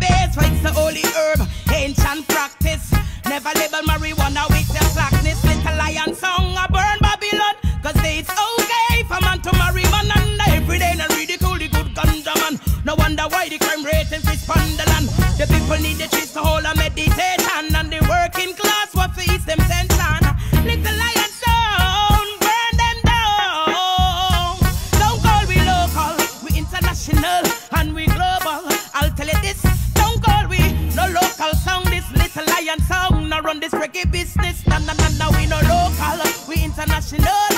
base, for it's the holy herb, ancient practice. Never label marijuana with the slackness. Little lion song, I burn Babylon. Cause it's okay for man to marry man and every day and ridicule the good ganja man. No wonder why the crime rate is land. The people need the trees to hold a meditation and the working class what feeds them tension. Little lion song, burn them down. Don't call we local, we international and we global. I'll tell you this, lion sound. I run this reggae business. Na na na na, we no local, we international.